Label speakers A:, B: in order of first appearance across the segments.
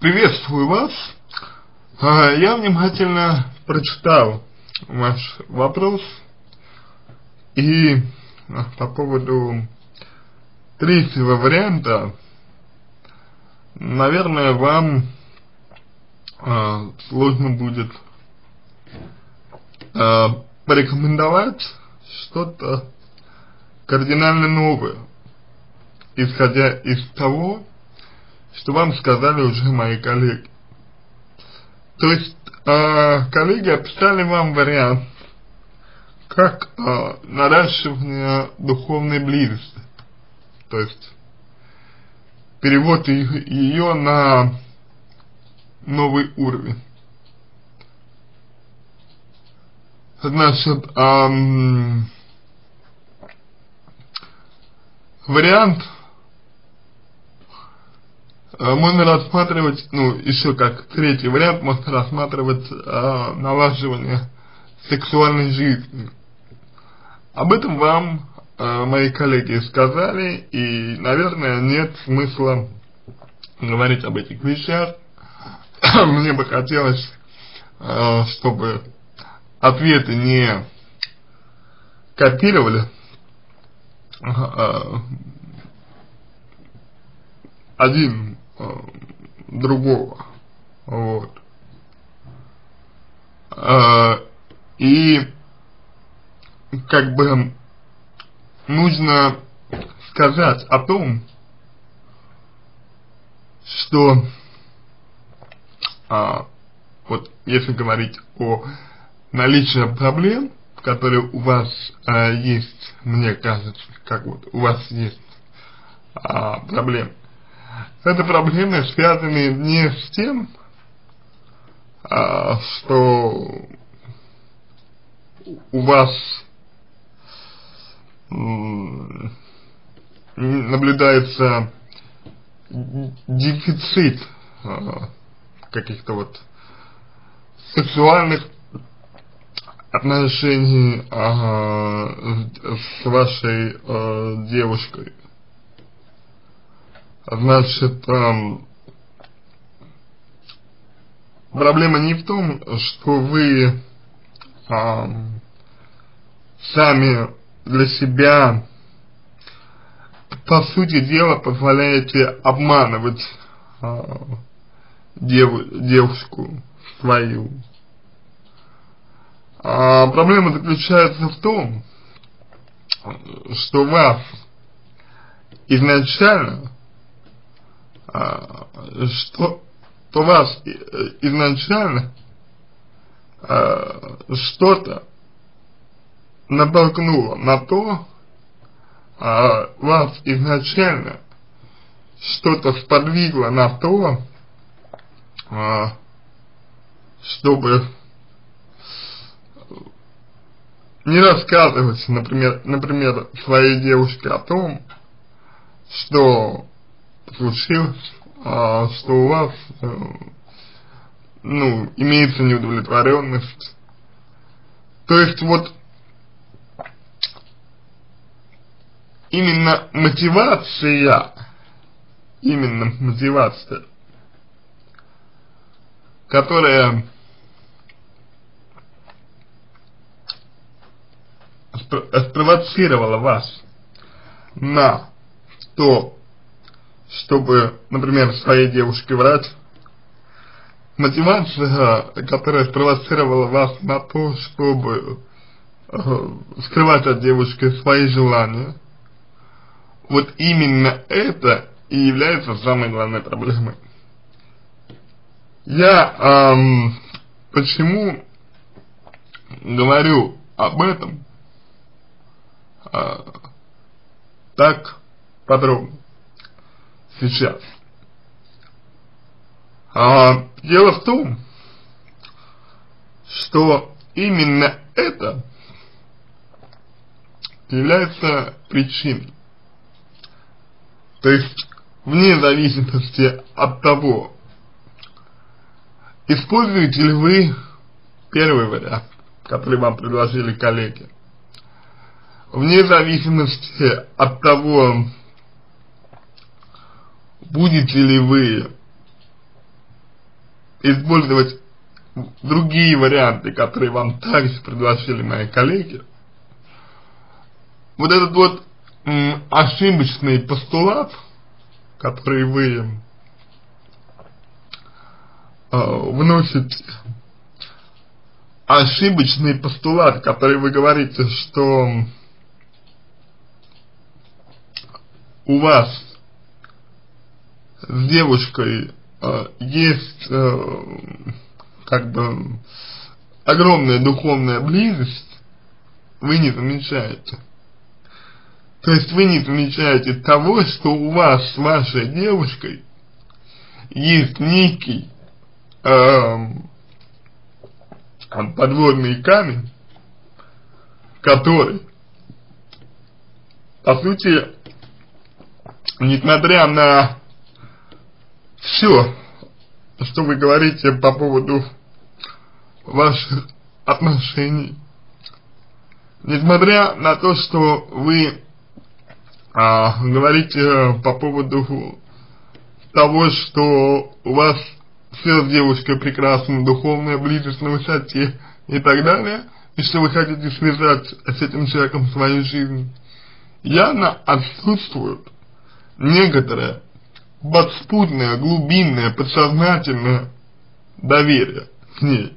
A: Приветствую вас. А, я внимательно прочитал ваш вопрос и а, по поводу третьего варианта, наверное, вам э, сложно будет порекомендовать что-то кардинально новое, исходя из того, что вам сказали уже мои коллеги. То есть, э, коллеги описали вам вариант, как э, наращивание духовной близости. То есть, перевод ее на новый уровень. Значит, эм, вариант можно рассматривать, ну, еще как третий вариант, можно рассматривать э, налаживание сексуальной жизни. Об этом вам э, мои коллеги сказали, и, наверное, нет смысла говорить об этих вещах. Мне бы хотелось, э, чтобы ответы не копировали э, один э, другого. Вот. Э, и как бы нужно сказать о том, что а, вот если говорить о наличии проблем, которые у вас а, есть, мне кажется, как вот у вас есть а, проблемы, это проблемы связаны не с тем, а, что у вас наблюдается дефицит э, каких-то вот сексуальных отношений э, с вашей э, девушкой. Значит, э, проблема не в том, что вы э, сами для себя по сути дела позволяете обманывать э, дев, девушку свою. А проблема заключается в том, что вас изначально, что то вас изначально а, что-то натолкнуло на то, а, вас изначально что-то сподвигло на то, чтобы не рассказывать, например, например, своей девушке о том, что случилось, а, что у вас, э, ну, имеется неудовлетворенность. То есть вот именно мотивация, именно мотивация, которая спровоцировала вас на то, чтобы, например, своей девушке врать, мотивация, которая спровоцировала вас на то, чтобы э, скрывать от девушки свои желания, вот именно это и является самой главной проблемой. Я эм, почему говорю об этом? Э, так подробно сейчас? А, дело в том, что именно это является причиной то есть, вне зависимости от того, используете ли вы первый вариант, который вам предложили коллеги, вне зависимости от того, будете ли вы использовать другие варианты, которые вам также предложили мои коллеги, вот этот вот ошибочный постулат, который вы э, вносите, ошибочный постулат, который вы говорите, что у вас с девушкой э, есть э, как бы огромная духовная близость, вы не замечаете. То есть вы не замечаете того, что у вас с вашей девушкой есть некий э, подводный камень, который, по сути, несмотря на все, что вы говорите по поводу ваших отношений, несмотря на то, что вы а, говорите по поводу того, что у вас все с девушкой прекрасно, духовная близость на высоте и так далее, и что вы хотите связать с этим человеком свою жизнь, явно отсутствует некоторое подспудное, глубинное, подсознательное доверие к ней.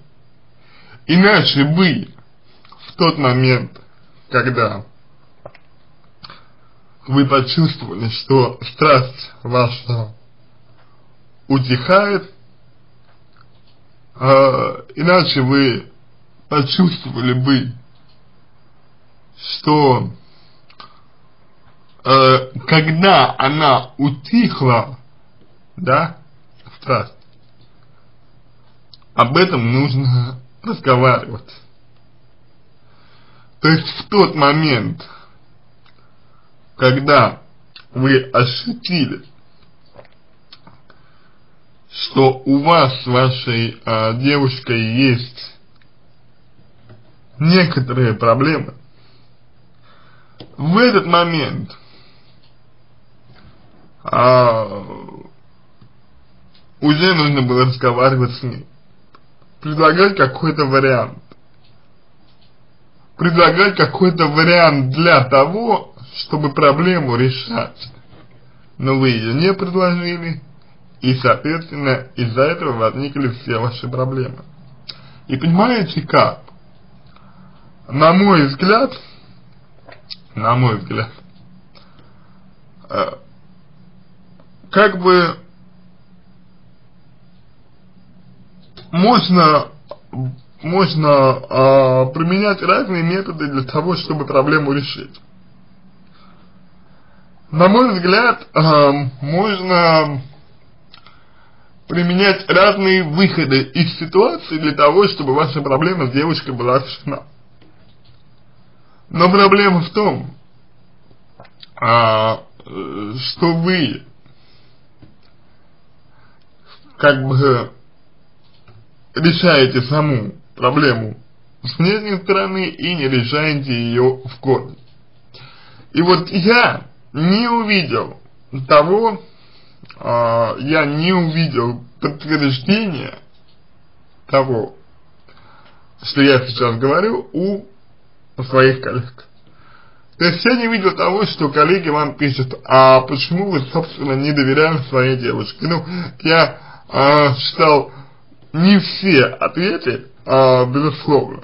A: Иначе вы в тот момент, когда вы почувствовали, что страсть ваша утихает, а, иначе вы почувствовали бы, что э, когда она утихла, да, страсть, об этом нужно разговаривать. То есть в тот момент, когда вы ощутили, что у вас с вашей э, девушкой есть некоторые проблемы, в этот момент а, уже нужно было разговаривать с ней, предлагать какой-то вариант, предлагать какой-то вариант для того, чтобы проблему решать. Но вы ее не предложили, и, соответственно, из-за этого возникли все ваши проблемы. И понимаете как? На мой взгляд, на мой взгляд, э, как бы можно можно э, применять разные методы для того, чтобы проблему решить. На мой взгляд, э, можно применять разные выходы из ситуации для того, чтобы ваша проблема с девушкой была решена. Но проблема в том, а, что вы как бы решаете саму проблему с внешней стороны и не решаете ее в корне. И вот я не увидел того, э, я не увидел подтверждения того, что я сейчас говорю, у своих коллег. То есть я не видел того, что коллеги вам пишут, а почему вы, собственно, не доверяли своей девушке. Ну, я э, читал не все ответы, э, безусловно.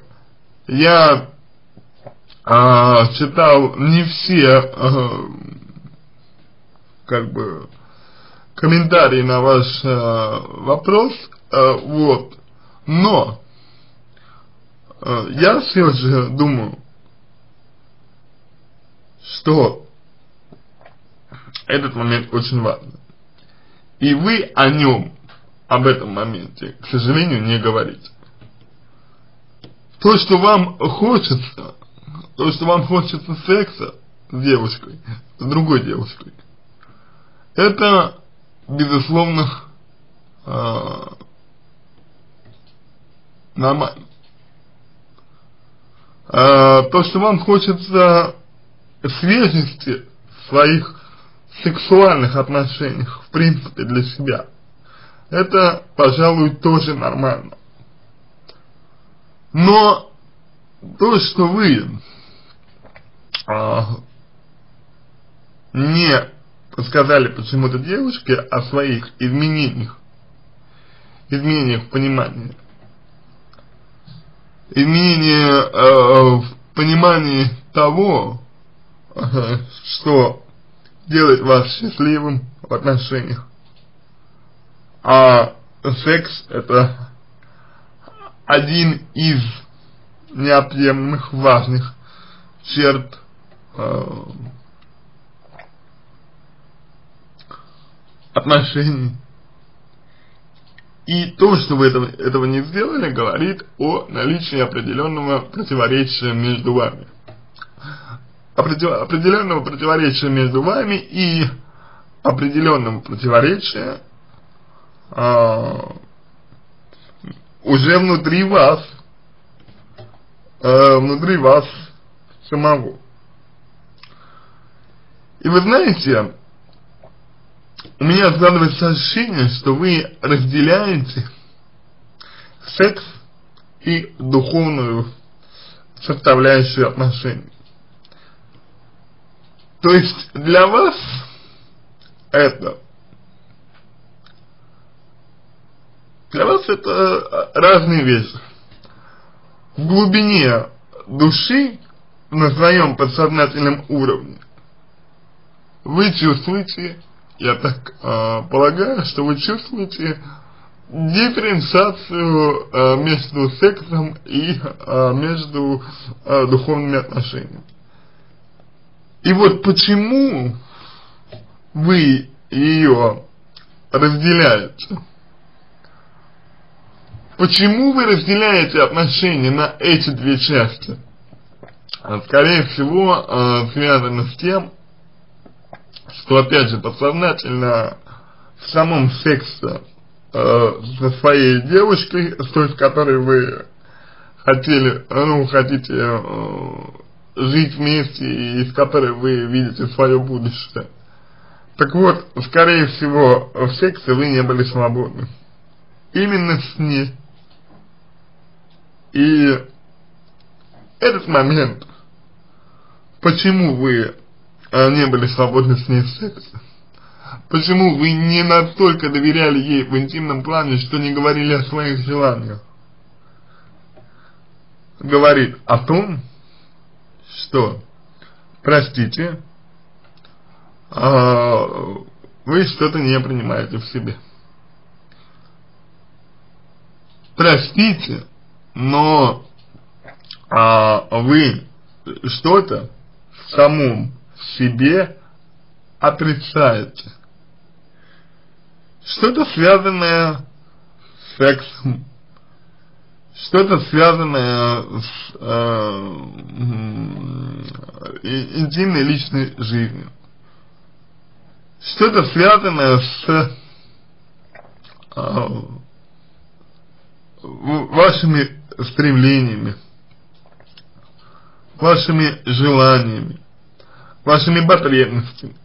A: Я э, читал не все, э, как бы, комментарии на ваш э, вопрос, э, вот, но э, я все же думаю, что этот момент очень важный. И вы о нем, об этом моменте, к сожалению, не говорите. То, что вам хочется, то, что вам хочется секса с девушкой, с другой девушкой, это, безусловно, э, нормально. Э, то, что вам хочется свежести в своих сексуальных отношениях, в принципе, для себя. Это, пожалуй, тоже нормально. Но то, что вы а, не сказали почему-то девушке о своих изменениях, изменениях в понимании, изменение э, в понимании того, э, что делает вас счастливым в отношениях. А секс это один из неотъемлемых важных черт э, отношений. И то, что вы этого, этого не сделали, говорит о наличии определенного противоречия между вами. Определенного противоречия между вами и определенного противоречия а, уже внутри вас, а, внутри вас самого. И вы знаете, у меня складывается ощущение, что вы разделяете секс и духовную составляющую отношений. То есть для вас это для вас это разные вещи. В глубине души на своем подсознательном уровне вы чувствуете я так э, полагаю, что вы чувствуете дифференциацию э, между сексом и э, между э, духовными отношениями. И вот почему вы ее разделяете? Почему вы разделяете отношения на эти две части? Скорее всего, э, связано с тем, что опять же подсознательно в самом сексе э, со своей девушкой, с той, с которой вы хотели, ну, хотите э, жить вместе и с которой вы видите свое будущее. Так вот, скорее всего, в сексе вы не были свободны. Именно с ней. И этот момент, почему вы а не были свободны с ней в сексе? Почему вы не настолько доверяли ей в интимном плане, что не говорили о своих желаниях? Говорит о том, что, простите, а, вы что-то не принимаете в себе. Простите, но а, вы что-то в самом себе отрицаете. Что-то связанное с сексом, что-то связанное с э, интимной личной жизнью, что-то связанное с э, вашими стремлениями, вашими желаниями, вашими потребностями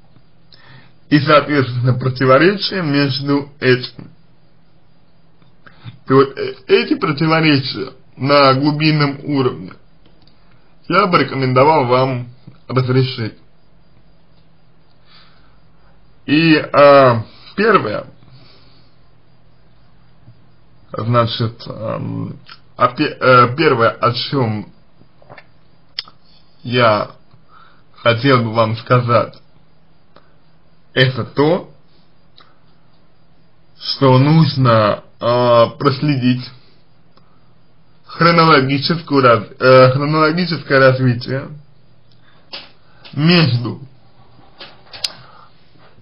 A: и, соответственно, противоречия между этим. И вот э, эти противоречия на глубинном уровне я бы рекомендовал вам разрешить. И а, первое, значит, а, первое, о чем я хотел бы вам сказать, это то, что нужно э, проследить хронологическую, э, хронологическое развитие между,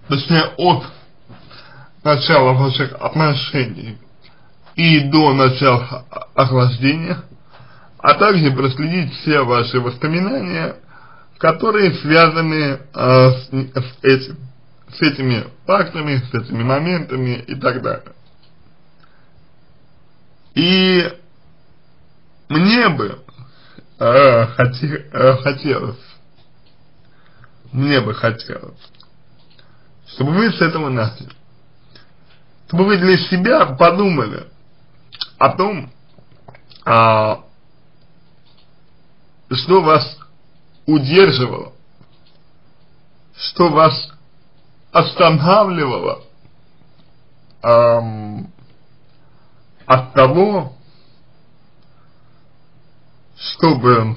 A: точнее от начала ваших отношений и до начала охлаждения, а также проследить все ваши воспоминания которые связаны э, с, с этим, с этими фактами, с этими моментами и так далее. И мне бы э, хоте, э, хотелось, мне бы хотелось, чтобы вы с этого начали. чтобы вы для себя подумали о том, а, что вас удерживало, что вас останавливало эм, от того, чтобы,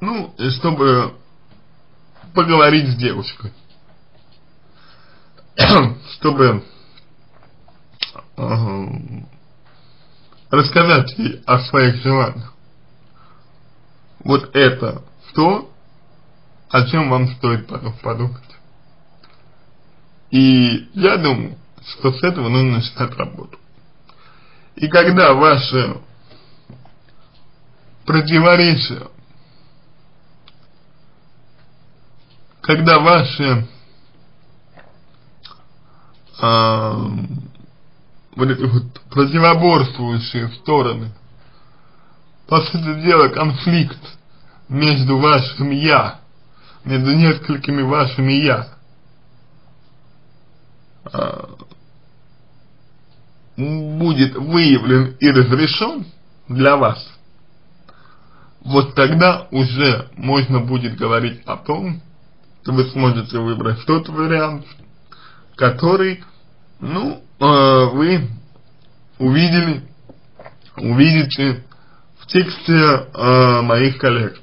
A: ну, чтобы поговорить с девушкой, чтобы рассказать ей о своих желаниях. Вот это то, о чем вам стоит подумать. И я думаю, что с этого нужно начинать работу. И когда ваши противоречия, когда ваши а, вот эти вот противоборствующие стороны, по сути дела конфликт между вашим «я», между несколькими вашими «я», а, будет выявлен и разрешен для вас, вот тогда уже можно будет говорить о том, что вы сможете выбрать тот вариант, который, ну, вы увидели, увидите в тексте э, моих коллег.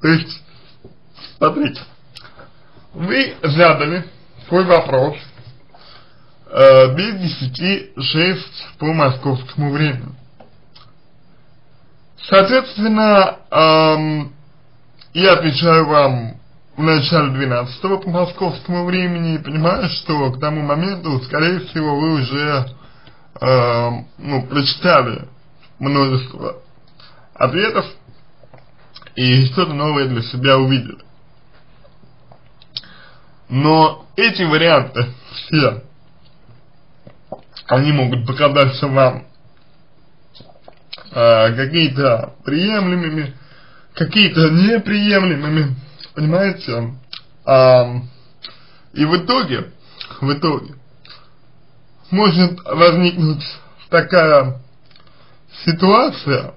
A: То есть, смотрите, вы задали свой вопрос э, без 10 6 по московскому времени. Соответственно, эм, я отвечаю вам в начале 12 по московскому времени и понимаю, что к тому моменту, скорее всего, вы уже э, ну, прочитали множество ответов и что-то новое для себя увидели. Но эти варианты все, они могут показаться вам э, какие-то приемлемыми, какие-то неприемлемыми, понимаете? А, и в итоге, в итоге, может возникнуть такая ситуация,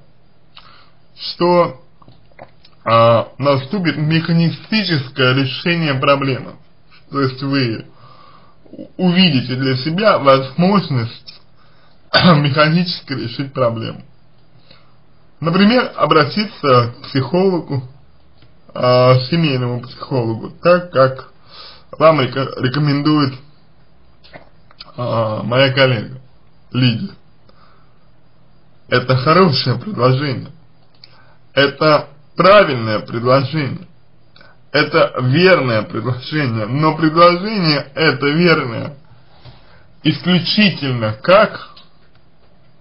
A: что а, наступит механистическое решение проблемы. То есть вы увидите для себя возможность механически решить проблему. Например, обратиться к психологу, э, семейному психологу, так как вам рекомендует э, моя коллега Лидия. Это хорошее предложение. Это правильное предложение. Это верное предложение, но предложение это верное исключительно как,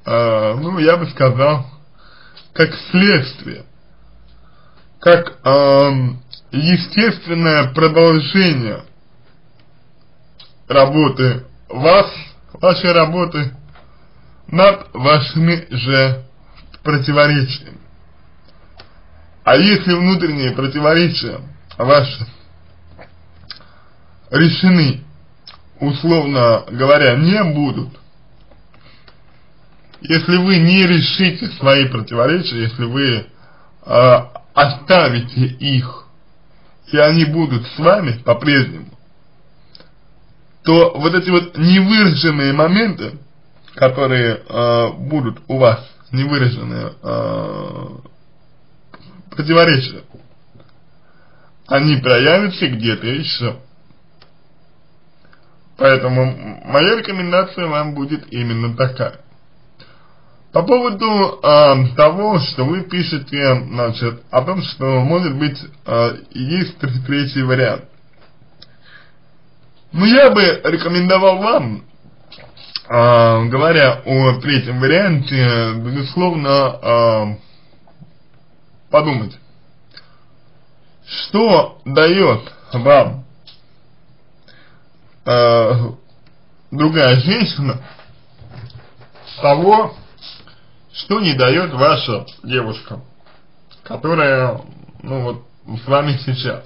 A: э, ну я бы сказал, как следствие, как э, естественное продолжение работы вас, вашей работы над вашими же противоречиями. А если внутренние противоречия ваши решены, условно говоря, не будут, если вы не решите свои противоречия, если вы э, оставите их, и они будут с вами по-прежнему, то вот эти вот невыраженные моменты, которые э, будут у вас, невыраженные э, противоречия. Они проявятся где-то еще. Поэтому моя рекомендация вам будет именно такая. По поводу э, того, что вы пишете, значит, о том, что может быть э, есть третий вариант. Ну, я бы рекомендовал вам, э, говоря о третьем варианте, безусловно, э, подумать, что дает вам э, другая женщина того, что не дает ваша девушка, которая, ну вот, с вами сейчас.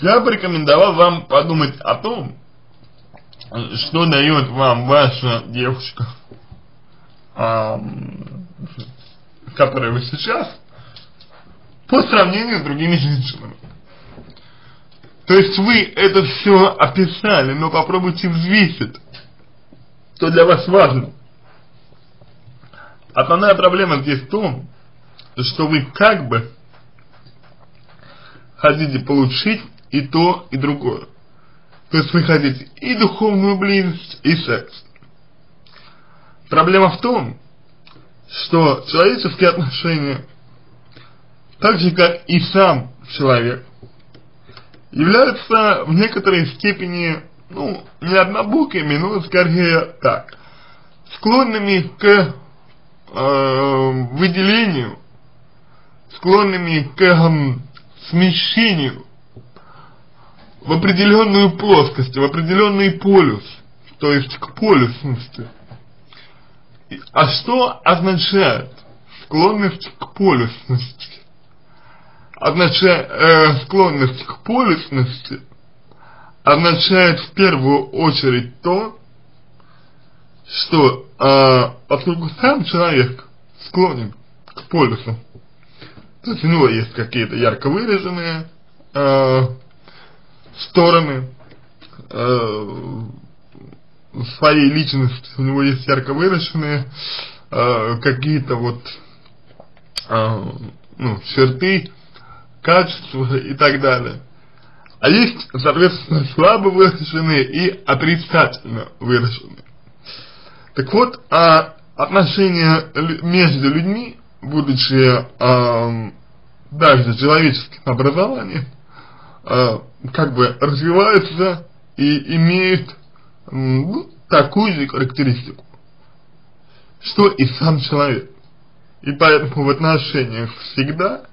A: я бы рекомендовал вам подумать о том, что дает вам ваша девушка, а, которой вы сейчас, по сравнению с другими женщинами. То есть вы это все описали, но попробуйте взвесить, что для вас важно. Основная проблема здесь в том, что вы как бы хотите получить и то, и другое. То есть вы хотите и духовную близость, и секс. Проблема в том, что человеческие отношения, так же как и сам человек, являются в некоторой степени, ну, не однобокими, но скорее так, склонными к э, выделению, склонными к э, смещению в определенную плоскость, в определенный полюс, то есть к полюсности. А что означает склонность к полюсности? Означает, э, склонность к полюсности означает в первую очередь то, что э, поскольку сам человек склонен к полюсу, то есть у него есть какие-то ярко выраженные э, стороны э, своей личности, у него есть ярко выраженные э, какие-то вот э, ну, черты, качества и так далее. А есть, соответственно, слабо выраженные и отрицательно выраженные. Так вот, а отношения между людьми, будучи э, даже человеческим образованием, э, как бы развиваются и имеют ну, такую же характеристику, что и сам человек. И поэтому в отношениях всегда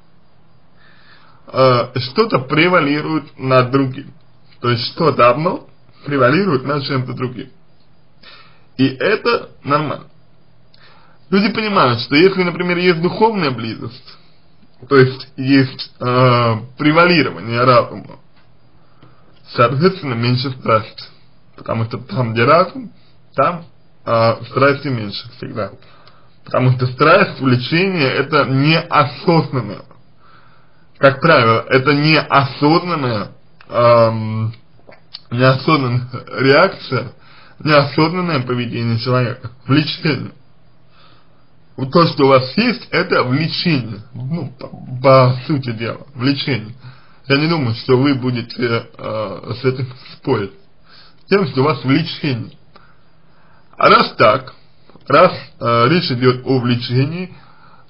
A: э, что-то превалирует над другим. То есть что-то одно превалирует над чем-то другим. И это нормально. Люди понимают, что если, например, есть духовная близость, то есть есть э, превалирование разума, соответственно, меньше страсти. Потому что там, где разум, там э, страсти меньше всегда. Потому что страсть, влечение это неосознанное. Как правило, это неосознанная, эм, неосознанная реакция, неосознанное поведение человека, влечение. Вот то, что у вас есть, это влечение, ну, по, по сути дела, влечение. Я не думаю, что вы будете э, с этим спорить. Тем, что у вас влечение. А раз так, раз э, речь идет о влечении,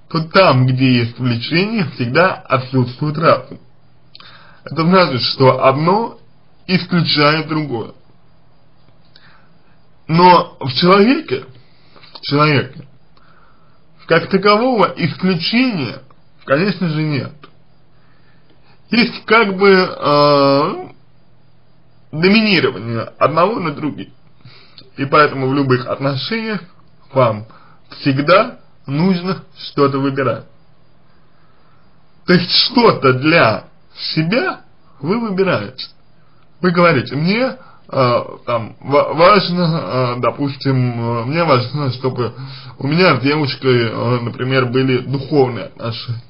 A: то там, где есть влечение, всегда отсутствует разум. Это значит, что одно исключает другое. Но в человеке, в человеке, как такового исключения, конечно же, нет есть как бы э, доминирование одного на других. И поэтому в любых отношениях вам всегда нужно что-то выбирать. То есть что-то для себя вы выбираете. Вы говорите, мне там важно, э, допустим, э, мне важно, чтобы у меня с девушкой, э, например, были духовные отношения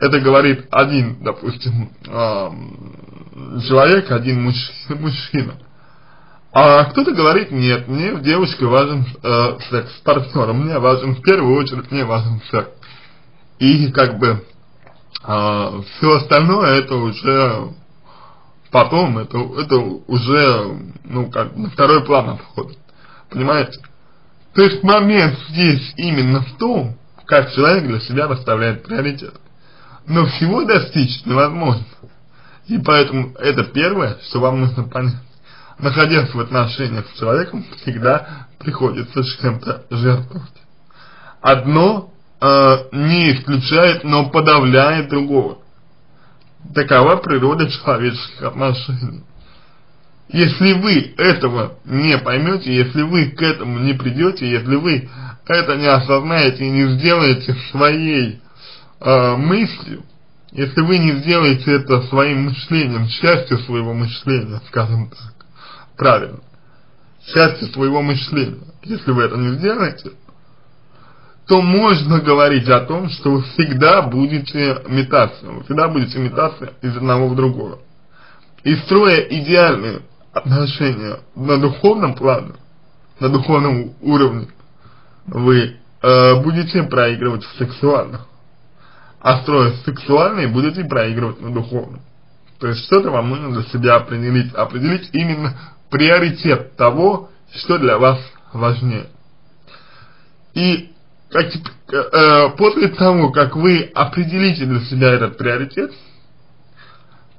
A: это говорит один, допустим, человек, один муж, мужчина. А кто-то говорит, нет, мне в девушке важен э, секс с мне важен в первую очередь, мне важен секс. И как бы э, все остальное это уже потом, это, это уже, ну как, на второй план отходит. Понимаете? То есть момент здесь именно в том, как человек для себя расставляет приоритет но всего достичь невозможно. И поэтому это первое, что вам нужно понять. Находясь в отношениях с человеком, всегда приходится чем-то жертвовать. Одно э, не исключает, но подавляет другого. Такова природа человеческих отношений. Если вы этого не поймете, если вы к этому не придете, если вы это не осознаете и не сделаете своей э, мыслью, если вы не сделаете это своим мышлением, частью своего мышления, скажем так, правильно, частью своего мышления, если вы это не сделаете, то можно говорить о том, что вы всегда будете метаться, вы всегда будете метаться из одного в другое. И строя идеальные отношения на духовном плане, на духовном уровне, вы э, будете проигрывать в сексуальном. А строя сексуальные, будете проигрывать на духовном. То есть что-то вам нужно для себя определить, определить именно приоритет того, что для вас важнее. И как, э, после того, как вы определите для себя этот приоритет,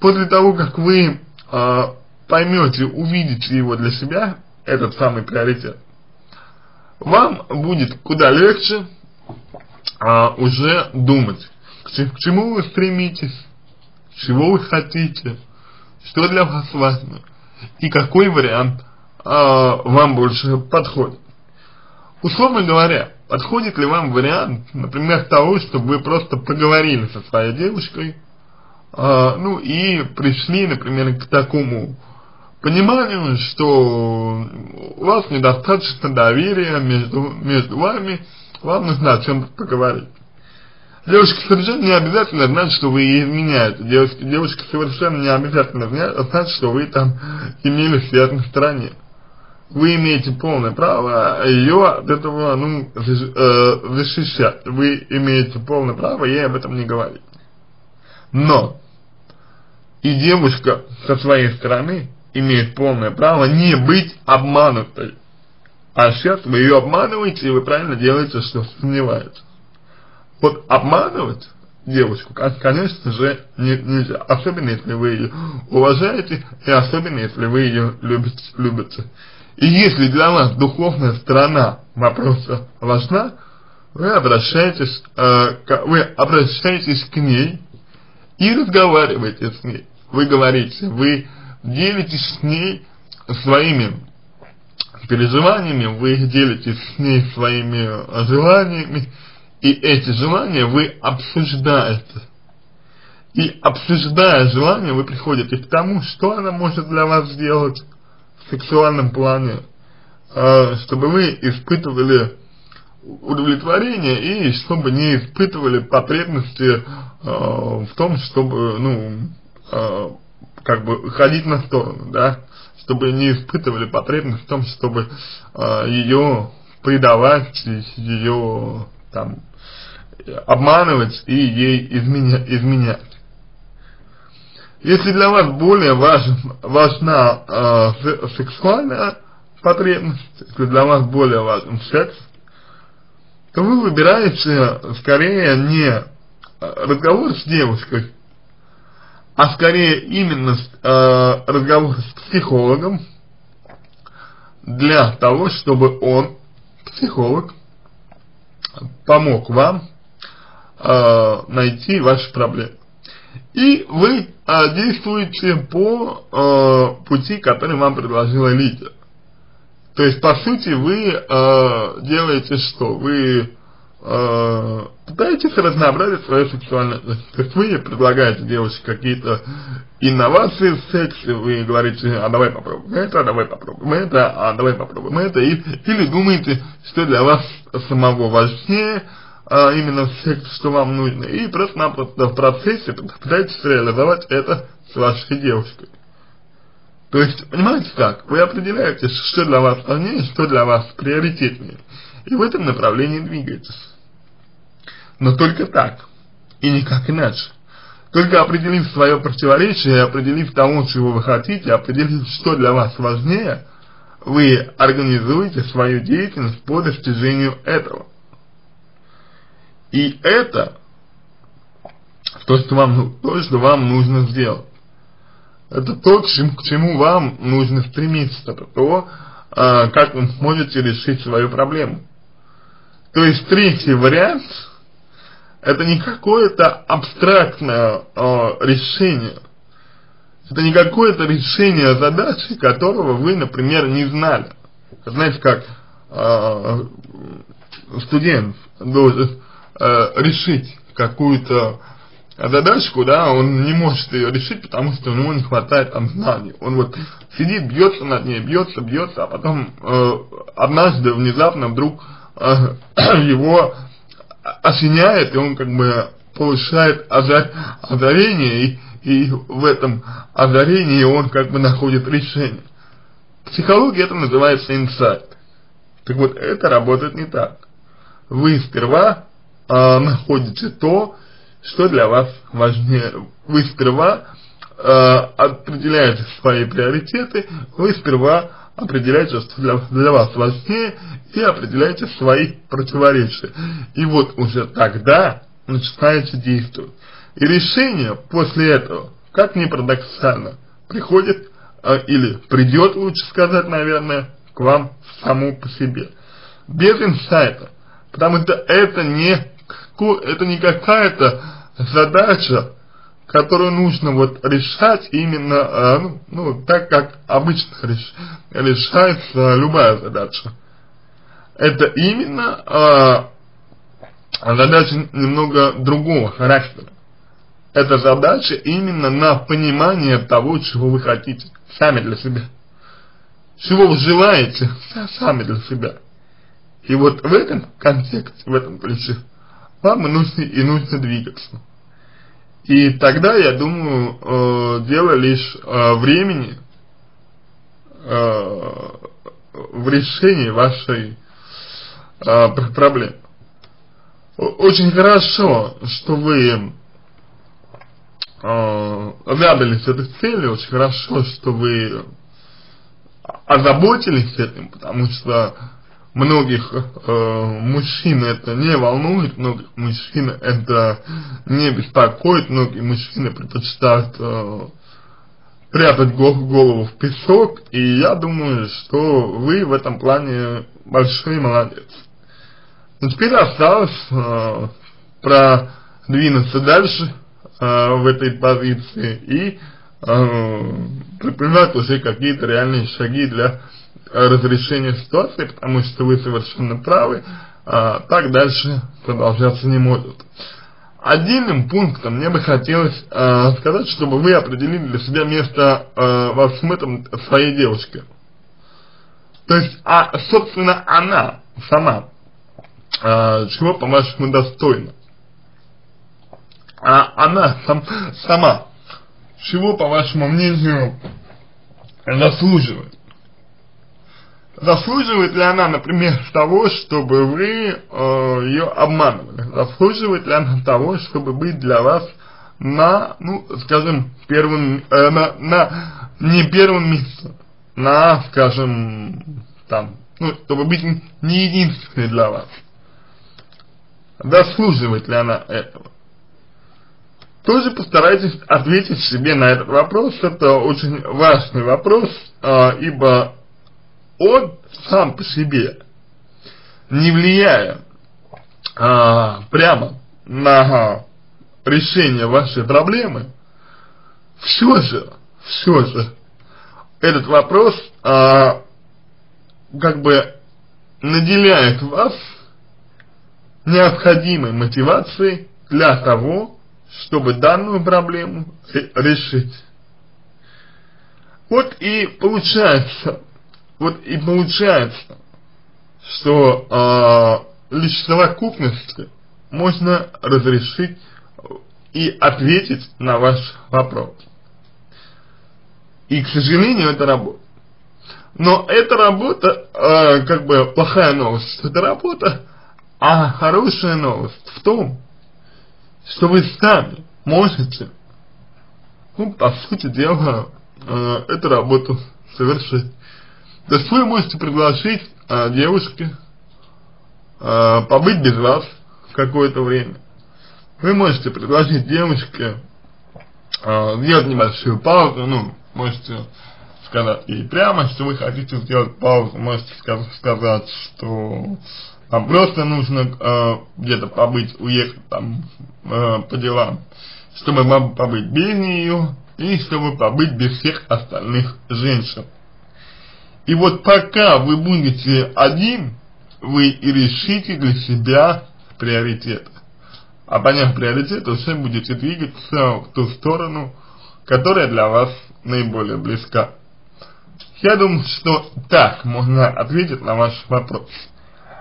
A: после того, как вы э, поймете, увидите его для себя, этот самый приоритет, вам будет куда легче э, уже думать, к, к чему вы стремитесь, чего вы хотите, что для вас важно и какой вариант э, вам больше подходит. Условно говоря, подходит ли вам вариант, например, того, чтобы вы просто поговорили со своей девушкой, э, ну и пришли, например, к такому пониманию, что у вас недостаточно доверия между, между вами, вам нужно о чем-то поговорить. Девушка совершенно не обязательно знать, что вы изменяете. Девушка, девушка совершенно не обязательно знать, что вы там имели связь на стороне. Вы имеете полное право ее от этого, ну, э, защищать. Вы имеете полное право ей об этом не говорить. Но и девушка со своей стороны имеет полное право не быть обманутой. А сейчас вы ее обманываете, и вы правильно делаете, что сомневаетесь. Вот обманывать девушку, конечно же, не, нельзя. Особенно, если вы ее уважаете, и особенно, если вы ее любите. любите. И если для вас духовная сторона вопроса важна, вы обращаетесь, э, вы обращаетесь к ней и разговариваете с ней. Вы говорите, вы делитесь с ней своими переживаниями, вы делитесь с ней своими желаниями, и эти желания вы обсуждаете. И обсуждая желания, вы приходите к тому, что она может для вас сделать сексуальном плане, э, чтобы вы испытывали удовлетворение и чтобы не испытывали потребности э, в том, чтобы, ну, э, как бы ходить на сторону, да, чтобы не испытывали потребность в том, чтобы ее предавать, ее там обманывать и ей изменя, изменять. Если для вас более важен, важна э, сексуальная потребность, если для вас более важен секс, то вы выбираете скорее не разговор с девушкой, а скорее именно э, разговор с психологом для того, чтобы он, психолог, помог вам э, найти ваши проблемы. И вы э, действуете по э, пути, который вам предложила Лидия. То есть, по сути, вы э, делаете что? Вы э, пытаетесь разнообразить свою сексуальную жизнь. То есть, вы предлагаете девушке какие-то инновации в сексе, вы говорите, а давай попробуем это, а давай попробуем это, а давай попробуем это, и, или думаете, что для вас самого важнее, а, именно все, что вам нужно, и просто-напросто в процессе пытаетесь реализовать это с вашей девушкой. То есть, понимаете как, вы определяете, что для вас важнее, что для вас приоритетнее, и в этом направлении двигаетесь. Но только так, и никак иначе. Только определив свое противоречие, определив того, чего вы хотите, определив, что для вас важнее, вы организуете свою деятельность по достижению этого. И это то, что вам, то, что вам нужно сделать. Это то, к чему, к чему вам нужно стремиться, это то, а, как вы можете решить свою проблему. То есть третий вариант, это не какое-то абстрактное а, решение, это не какое-то решение задачи, которого вы, например, не знали. Знаете, как э, студент должен э, решить какую-то задачку, да, он не может ее решить, потому что у него не хватает там знаний. Он вот сидит, бьется над ней, бьется, бьется, а потом э, однажды внезапно вдруг э, его осеняет, и он как бы получает озар, озарение, и, и в этом озарении он как бы находит решение. В психологии это называется инсайт. Так вот, это работает не так. Вы сперва э, находите то, что для вас важнее. Вы сперва э, определяете свои приоритеты, вы сперва определяете, что для, для вас важнее, и определяете свои противоречия. И вот уже тогда начинаете действовать. И решение после этого, как ни парадоксально, приходит, э, или придет, лучше сказать, наверное, к вам саму по себе. Без инсайта. Потому что это не, это не какая-то задача, которую нужно вот решать именно, э, ну, ну, так как обычно реш, решается любая задача. Это именно э, задача немного другого характера. Это задача именно на понимание того, чего вы хотите, сами для себя. Чего вы желаете, сами для себя. И вот в этом контексте, в этом ключе, вам и нужно, и нужно двигаться. И тогда, я думаю, э, дело лишь э, времени э, в решении вашей э, проблемы. Очень хорошо, что вы э, задались этой целью, очень хорошо, что вы озаботились этим, потому что многих э, мужчин это не волнует, многих мужчин это не беспокоит, многие мужчины предпочитают э, прятать голову в песок, и я думаю, что вы в этом плане большой молодец. Но теперь осталось э, продвинуться дальше э, в этой позиции и э, предпринимать уже какие-то реальные шаги для разрешения ситуации, потому что вы совершенно правы, а, так дальше продолжаться не может. Отдельным пунктом мне бы хотелось э, сказать, чтобы вы определили для себя место э, во всем этом своей девушке. То есть, а, собственно, она сама, э, чего, по-вашему, достойна? А она сам, сама, чего, по вашему мнению, заслуживает? Заслуживает ли она, например, того, чтобы вы э, ее обманывали? Заслуживает ли она того, чтобы быть для вас на, ну, скажем, первым, э, на, на, не первым местом, на, скажем, там, ну, чтобы быть не единственной для вас? Заслуживает ли она этого? Тоже постарайтесь ответить себе на этот вопрос, это очень важный вопрос, э, ибо он сам по себе, не влияя а, прямо на решение вашей проблемы, все же, все же, этот вопрос а, как бы наделяет вас необходимой мотивацией для того, чтобы данную проблему решить. Вот и получается, вот и получается, что э, лишь совокупностью можно разрешить и ответить на ваш вопрос. И, к сожалению, это работа. Но эта работа, э, как бы плохая новость, это работа, а хорошая новость в том, что вы сами можете, ну, по сути дела, э, эту работу совершить. То есть вы можете предложить а, девушке а, побыть без вас какое-то время. Вы можете предложить девушке а, сделать небольшую паузу, ну, можете сказать ей прямо, что вы хотите сделать паузу, можете сказать, что вам просто нужно э, где-то побыть, уехать там э, по делам, чтобы вам побыть без нее и чтобы побыть без всех остальных женщин. И вот пока вы будете один, вы и решите для себя приоритеты. а поняв приоритет, уже будете двигаться в ту сторону, которая для вас наиболее близка. Я думаю, что так можно ответить на ваш вопрос.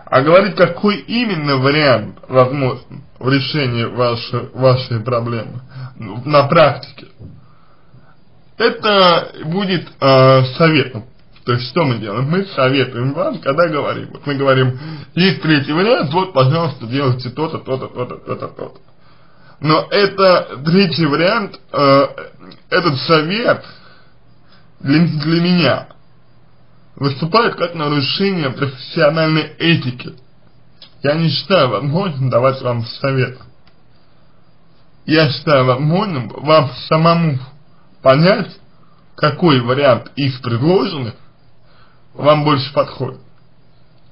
A: А говорить, какой именно вариант возможен в решении вашей, вашей проблемы на практике, это будет э, советом. То есть, что мы делаем? Мы советуем вам, когда говорим. Вот мы говорим, есть третий вариант, вот, пожалуйста, делайте то-то, то-то, то-то, то-то, то-то. Но это третий вариант, э, этот совет для, для меня выступает как нарушение профессиональной этики. Я не считаю возможным давать вам совет. Я считаю возможным вам самому понять, какой вариант из предложенных вам больше подходит.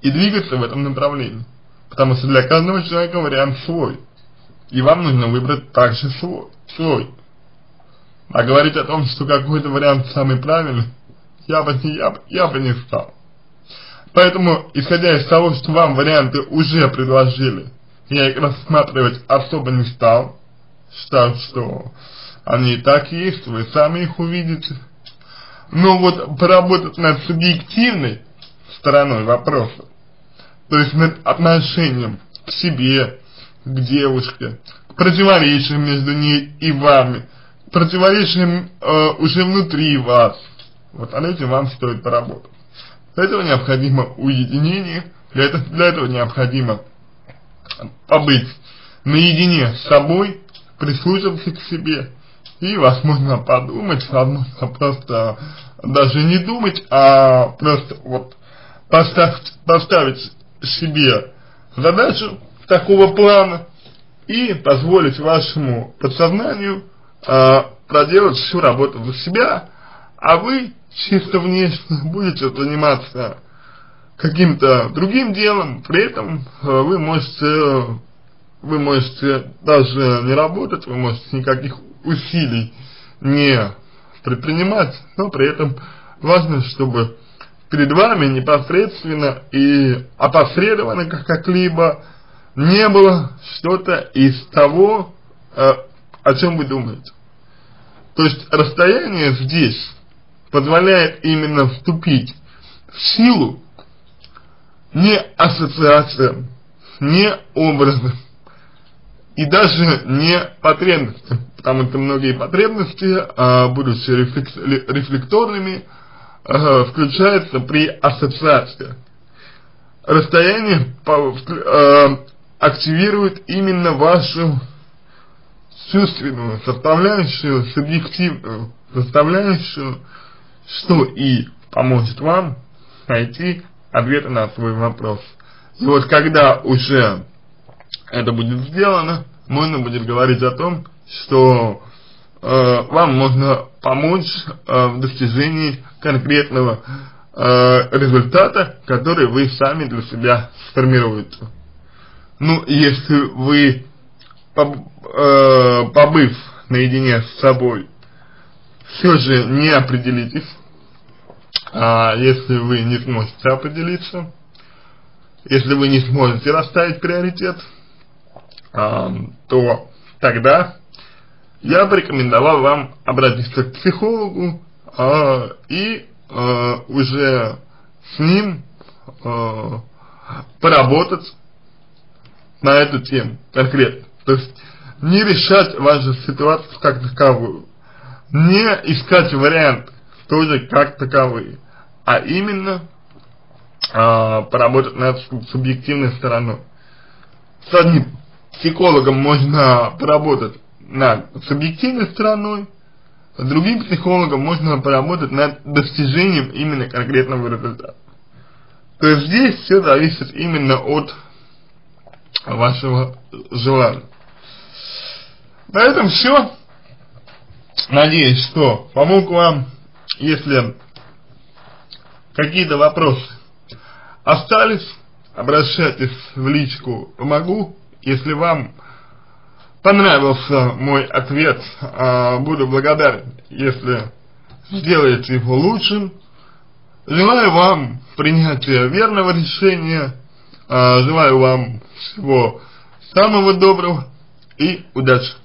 A: И двигаться в этом направлении. Потому что для каждого человека вариант свой. И вам нужно выбрать также свой. свой. А говорить о том, что какой-то вариант самый правильный, я бы, я, я бы не стал. Поэтому, исходя из того, что вам варианты уже предложили, я их рассматривать особо не стал. Считаю, что они и так есть, вы сами их увидите. Но вот поработать над субъективной стороной вопроса, то есть над отношением к себе, к девушке, к противоречиям между ней и вами, к противоречиям э, уже внутри вас, вот над этим вам стоит поработать. Для этого необходимо уединение, для этого, для этого необходимо побыть наедине с собой, прислушаться к себе и, возможно, подумать, возможно, просто даже не думать, а просто вот поставить, поставить себе задачу такого плана и позволить вашему подсознанию э, проделать всю работу за себя, а вы чисто внешне будете заниматься каким-то другим делом, при этом э, вы можете, вы можете даже не работать, вы можете никаких усилий не предпринимать, но при этом важно, чтобы перед вами непосредственно и опосредованно как-либо не было что-то из того, э, о чем вы думаете. То есть расстояние здесь позволяет именно вступить в силу не ассоциациям, не образом и даже не потребностям, потому что многие потребности, а, будучи рефлекторными, а, включаются при ассоциации. Расстояние а, активирует именно вашу чувственную составляющую, субъективную составляющую, что и поможет вам найти ответы на свой вопрос. И вот когда уже это будет сделано, можно будет говорить о том, что э, вам можно помочь э, в достижении конкретного э, результата, который вы сами для себя сформируете. Ну, если вы, поб, э, побыв наедине с собой, все же не определитесь, а если вы не сможете определиться, если вы не сможете расставить приоритет, то тогда я бы рекомендовал вам обратиться к психологу а, и а, уже с ним а, поработать на эту тему конкретно. То есть не решать вашу ситуацию как таковую, не искать варианты тоже как таковые, а именно а, поработать над субъективной стороной. С одним психологом можно поработать над субъективной стороной, с другим психологом можно поработать над достижением именно конкретного результата. То есть здесь все зависит именно от вашего желания. На этом все. Надеюсь, что помог вам. Если какие-то вопросы остались, обращайтесь в личку «Помогу». Если вам понравился мой ответ, а, буду благодарен, если сделаете его лучшим. Желаю вам принятия верного решения, а, желаю вам всего самого доброго и удачи!